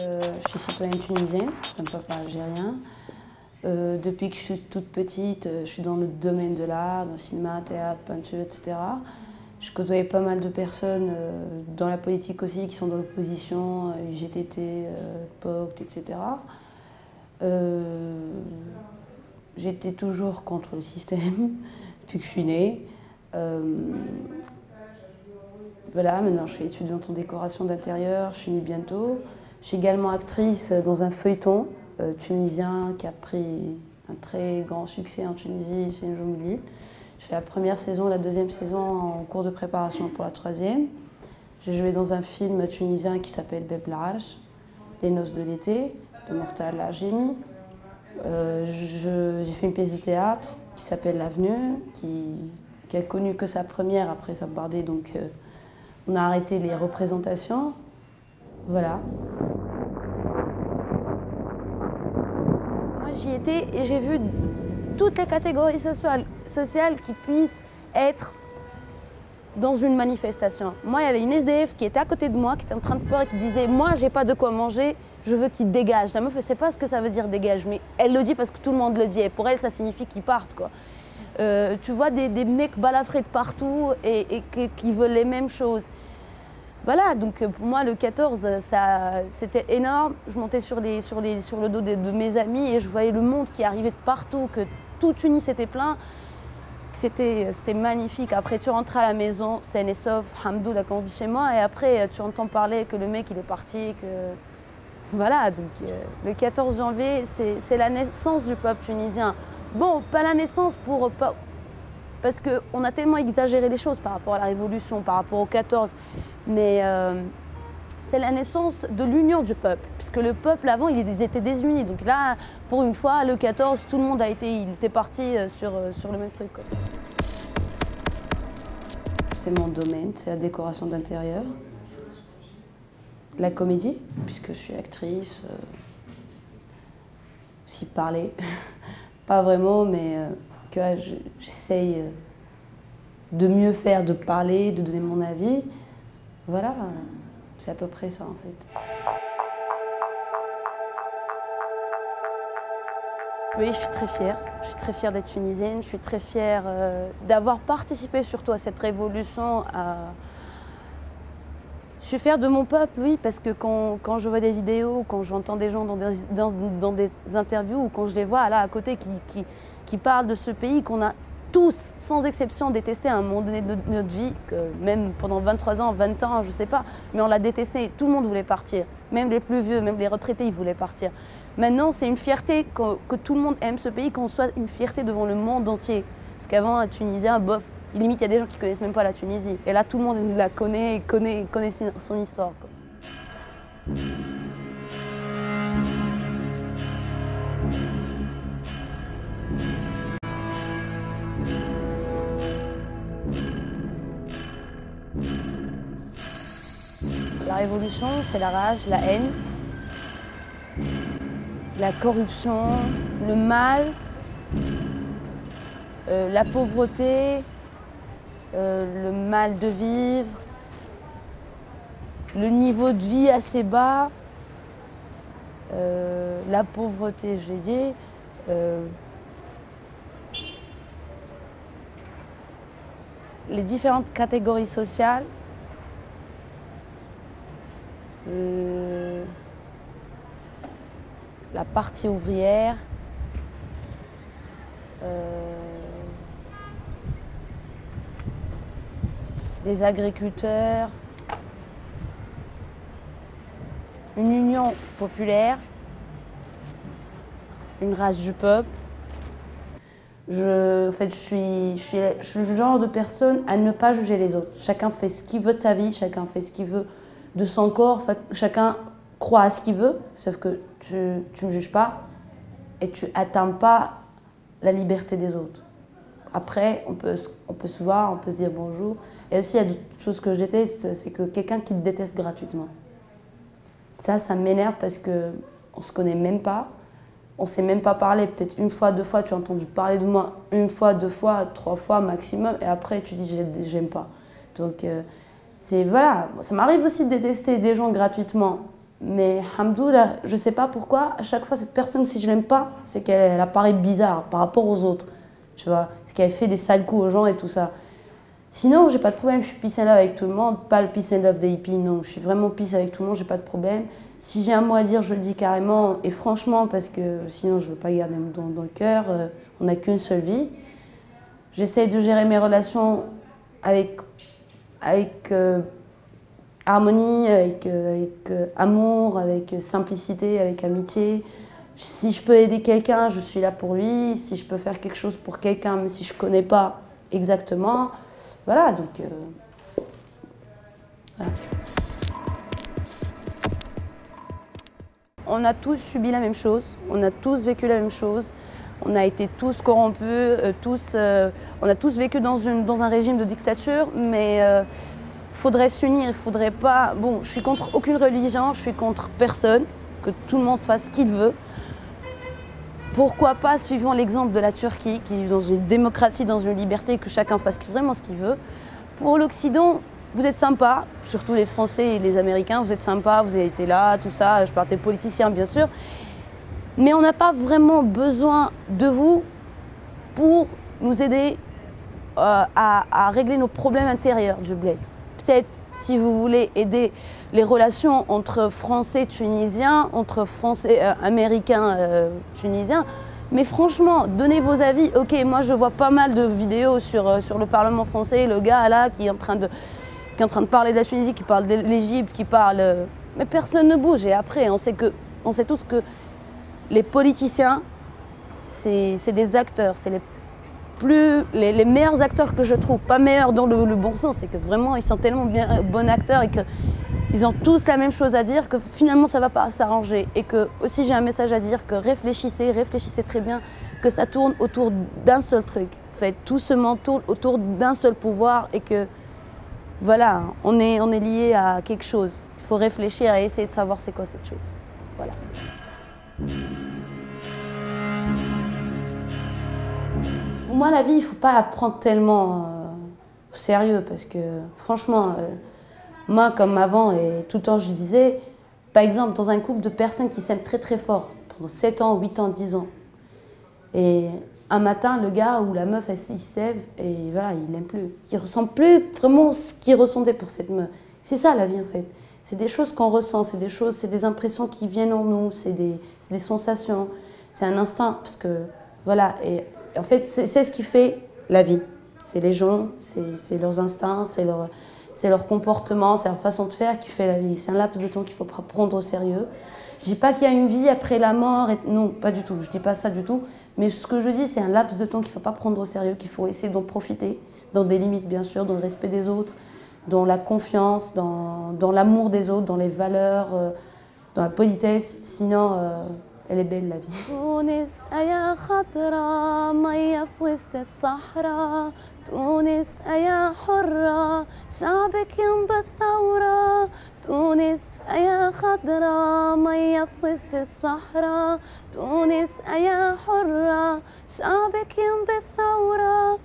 euh, je suis citoyenne tunisienne, d'un papa algérien. Euh, depuis que je suis toute petite, euh, je suis dans le domaine de l'art, dans le cinéma, théâtre, peinture, etc. Je côtoyais pas mal de personnes dans la politique aussi qui sont dans l'opposition, UGTT, POCT, etc. J'étais toujours contre le système depuis que je suis née. voilà, maintenant je suis étudiante en décoration d'intérieur, je finis bientôt. Je suis également actrice dans un feuilleton euh, tunisien qui a pris un très grand succès en Tunisie, c'est une Je fais la première saison, la deuxième saison en cours de préparation pour la troisième. J'ai joué dans un film tunisien qui s'appelle Beb Les noces de l'été, de Mortal Lajemi. Euh, j'ai fait une pièce de théâtre qui s'appelle L'Avenue, qui, qui, a connu que sa première, après ça bardé, donc euh, on a arrêté les représentations. Voilà. J'y étais et j'ai vu toutes les catégories sociales, qui puissent être dans une manifestation. Moi, il y avait une SDF qui était à côté de moi, qui était en train de pleurer, qui disait Moi, j'ai pas de quoi manger, je veux qu'il dégage. La meuf, elle sait pas ce que ça veut dire dégage, mais elle le dit parce que tout le monde le dit. Et pour elle, ça signifie qu'ils partent. Euh, tu vois des, mecs balafrés de partout et qui veulent les mêmes choses. Voilà, donc euh, pour moi, le 14, c'était énorme. Je montais sur, les, sur, les, sur le dos de, mes amis et je voyais le monde qui arrivait de partout, que tout Tunis était plein. C'était magnifique. Après, tu rentres à la maison, saine et sauf, hamdoulah, comme on chez moi, et après, tu entends parler que le mec, il est parti, que... Voilà, donc euh, le 14 janvier, c'est la naissance du peuple tunisien. Bon, pas la naissance pour, parce qu'on a tellement exagéré les choses par rapport à la Révolution, par rapport au 14. Mais euh, c'est la naissance de l'union du peuple, puisque le peuple avant, ils étaient désunis. Donc là, pour une fois, le 14, tout le monde a été, il était parti euh, sur, euh, sur le même truc. C'est mon domaine, c'est la décoration d'intérieur. La comédie, puisque je suis actrice. aussi parler. Pas vraiment, mais que j'essaye de mieux faire, de parler, de donner mon avis. Voilà, c'est à peu près ça en fait. Oui, je suis très fière. Je suis très fière d'être tunisienne. Je suis très fière euh, d'avoir participé surtout à cette révolution. Je suis fière de mon peuple, oui, parce que quand, je vois des vidéos, quand j'entends des gens dans des, interviews ou quand je les vois là à côté qui, parlent de ce pays qu'on a tous, sans exception, détesté à un moment donné de notre vie, que même pendant 23 ans, 20 ans, je ne sais pas, mais on l'a détesté. Tout le monde voulait partir. Même les plus vieux, même les retraités, ils voulaient partir. Maintenant, c'est une fierté que, tout le monde aime ce pays, qu'on soit une fierté devant le monde entier. Parce qu'avant, la Tunisie, bof, limite, il y a des gens qui connaissent même pas la Tunisie. Et là, tout le monde la connaît et connaît, connaît son histoire. La révolution, c'est la rage, la haine, la corruption, le mal, euh, la pauvreté, le mal de vivre, le niveau de vie assez bas, euh, la pauvreté, j'ai dit, les différentes catégories sociales euh, la partie ouvrière, les agriculteurs, une union populaire, une race du peuple. Je, en fait, je suis, je, suis, suis le genre de personne à ne pas juger les autres. Chacun fait ce qu'il veut de sa vie, chacun fait ce qu'il veut de son corps. chacun croit à ce qu'il veut, sauf que tu ne me juges pas et tu atteins pas la liberté des autres. Après, on peut, on peut se voir, on peut se dire bonjour. Et aussi, il y a d'autres choses que je déteste, c'est que quelqu'un qui te déteste gratuitement. Ça, ça m'énerve parce qu'on ne se connaît même pas. On ne sait même pas parler. Peut-être une fois, deux fois, tu as entendu parler de moi. Une fois, deux fois, trois fois maximum. Et après, tu dis j'aime pas. Donc, euh, c'est voilà, ça m'arrive aussi de détester des gens gratuitement, Mais Hamdoullah, je ne sais pas pourquoi, à chaque fois, cette personne, si je l'aime pas, c'est qu'elle apparaît bizarre par rapport aux autres. Tu vois, c'est qu'elle fait des sales coups aux gens et tout ça. Sinon, j'ai pas de problème, je suis peace and love avec tout le monde, pas le peace and love des hippies, non, je suis vraiment peace avec tout le monde, j'ai pas de problème. Si j'ai un mot à dire, je le dis carrément et franchement, parce que sinon je veux pas garder dans, dans le cœur, euh, on n'a qu'une seule vie. J'essaie de gérer mes relations avec, avec euh, harmonie, avec, euh, avec amour, avec simplicité, avec amitié. Si je peux aider quelqu'un, je suis là pour lui. Si je peux faire quelque chose pour quelqu'un, même si je connais pas exactement, voilà, donc. Euh, on a tous subi la même chose, on a tous vécu la même chose, on a été tous corrompus, euh, tous, euh, on a tous vécu dans, une, dans, un régime de dictature, mais il faudrait s'unir, il faudrait pas. Bon, je suis contre aucune religion, je suis contre personne, que tout le monde fasse ce qu'il veut. Pourquoi pas, suivant l'exemple de la Turquie, qui est dans une démocratie, dans une liberté, que chacun fasse vraiment ce qu'il veut. Pour l'Occident, vous êtes sympa, surtout les Français et les Américains, vous êtes sympa, vous avez été là, tout ça, je parle des politiciens bien sûr. Mais on n'a pas vraiment besoin de vous pour nous aider euh, à, régler nos problèmes intérieurs du bled. Peut-être si vous voulez aider les relations entre Français tunisiens, entre Français euh, américains euh, tunisiens. Mais franchement, donnez vos avis. Ok, moi je vois pas mal de vidéos sur, euh, le Parlement français, le gars là qui est, en train de, parler de la Tunisie, qui parle de l'Égypte, qui parle. Mais personne ne bouge. Et après, on sait, que, on tous que les politiciens, c'est des acteurs, c'est les plus les, meilleurs acteurs que je trouve, pas meilleurs dans le, bon sens, c'est que vraiment ils sont tellement euh, bons acteurs et qu'ils ont tous la même chose à dire que finalement ça va pas s'arranger. Et que aussi j'ai un message à dire que réfléchissez, réfléchissez très bien, que ça tourne autour d'un seul truc. fait, tout se tourne autour d'un seul pouvoir et que voilà, on est, on est lié à quelque chose. Il faut réfléchir et essayer de savoir c'est quoi cette chose. Voilà. Moi, la vie, il ne faut pas la prendre tellement euh, au sérieux parce que, franchement, euh, moi, comme avant, et tout le temps, je disais, par exemple, dans un couple de personnes qui s'aiment très très fort, pendant 7 ans, 8 ans, 10 ans, et un matin, le gars ou la meuf, elle, il sève et voilà, il n'aime plus. Il ressent plus vraiment ce qu'il ressentait pour cette meuf. C'est ça la vie en fait. C'est des choses qu'on ressent, c'est des choses, c'est des impressions qui viennent en nous, c'est des, des sensations, c'est un instinct parce que voilà. Et en fait, c'est ce qui fait la vie. C'est les gens, c'est leurs instincts, c'est leur, leur comportement, c'est leur façon de faire qui fait la vie. C'est un laps de temps qu'il faut prendre au sérieux. Je dis pas qu'il y a une vie après la mort. Non, pas du tout. Je dis pas ça du tout. Mais ce que je dis, c'est un laps de temps qu'il ne faut pas prendre au sérieux, qu'il faut essayer d'en profiter, dans des limites bien sûr, dans le respect des autres, dans la confiance, dans, dans l'amour des autres, dans les valeurs, euh, dans la politesse. Sinon, euh, belle la vie. تونس أيا خضرا مية في وسط الصحراء. تونس أيا حرة. شعبك يوم بالثورة تونس أيا خضرا مية في وسط الصحراء. تونس أيا حرة. شعبك يوم بالثورة